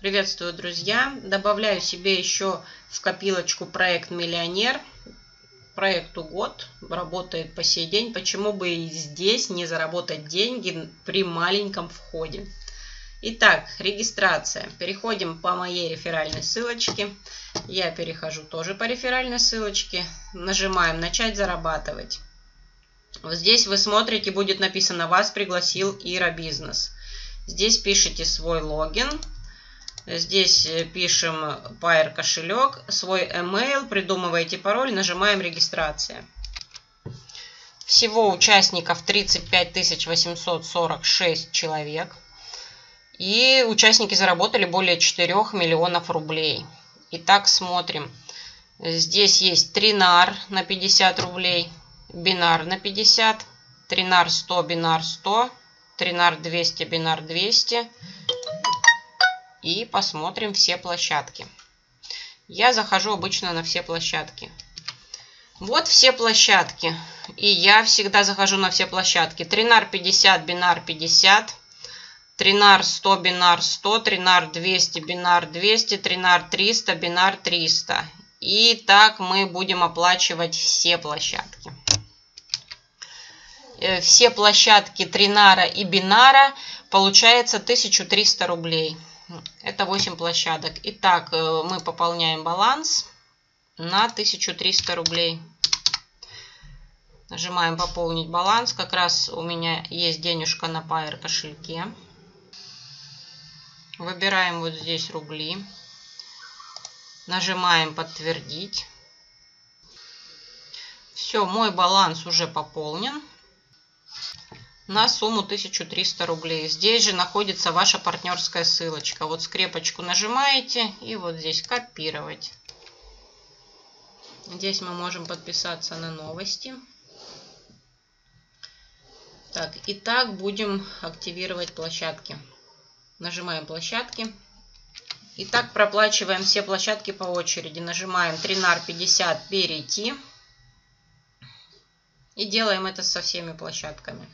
Приветствую, друзья! Добавляю себе еще в копилочку проект «Миллионер». Проекту год, работает по сей день. Почему бы и здесь не заработать деньги при маленьком входе? Итак, регистрация. Переходим по моей реферальной ссылочке. Я перехожу тоже по реферальной ссылочке. Нажимаем «Начать зарабатывать». Вот здесь вы смотрите, будет написано «Вас пригласил Ира Бизнес». Здесь пишите свой логин Здесь э, пишем Pair кошелек, свой email, придумываете пароль, нажимаем регистрация. Всего участников 35 846 человек. И участники заработали более 4 миллионов рублей. Итак, смотрим. Здесь есть тринар на 50 рублей, бинар на 50, тринар 100, бинар 100, тринар 200, бинар 200 и посмотрим все площадки. Я захожу обычно на все площадки. Вот все площадки. И я всегда захожу на все площадки. Тринар 50, бинар 50. Тринар 100, бинар 100. Тринар 200, бинар 200. Тринар 300, бинар 300. И так мы будем оплачивать все площадки. Э, все площадки Тринара и Бинара получается 1300 рублей. Это 8 площадок. Итак, э, мы пополняем баланс на 1300 рублей. Нажимаем пополнить баланс. Как раз у меня есть денежка на Pair кошельке. Выбираем вот здесь рубли. Нажимаем подтвердить. Все, мой баланс уже пополнен на сумму 1300 рублей. Здесь же находится ваша партнерская ссылочка. Вот скрепочку нажимаете и вот здесь копировать. Здесь мы можем подписаться на новости. Так, и так будем активировать площадки. Нажимаем площадки. И так проплачиваем все площадки по очереди. Нажимаем Тринар 50 перейти. И делаем это со всеми площадками.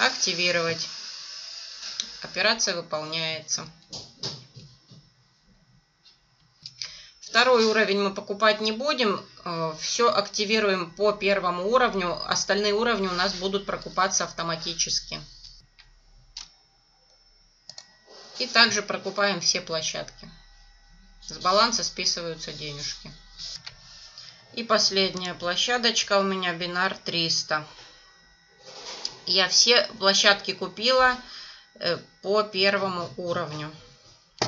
Активировать. Операция выполняется. Второй уровень мы покупать не будем. Э, Все активируем по первому уровню. Остальные уровни у нас будут прокупаться автоматически. И также прокупаем все площадки. С баланса списываются денежки. И последняя площадочка у меня бинар 300. Я все площадки купила э, по первому уровню.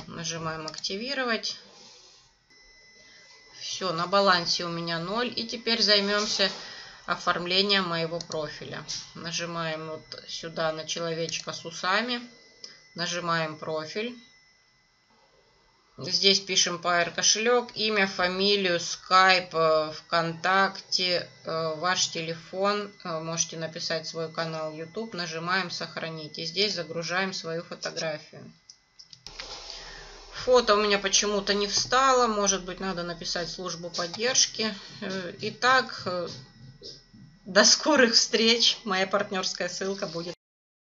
Нажимаем активировать. Все, на балансе у меня 0. И теперь займемся оформлением моего профиля. Нажимаем вот сюда на человечка с усами. Нажимаем профиль. Здесь пишем Pair кошелек, имя, фамилию, скайп, э, ВКонтакте, э, ваш телефон. Э, можете написать свой канал YouTube. Нажимаем сохранить. И здесь загружаем свою фотографию. Фото у меня почему-то не встало. Может быть, надо написать службу поддержки. Итак, до скорых встреч. Моя партнерская ссылка будет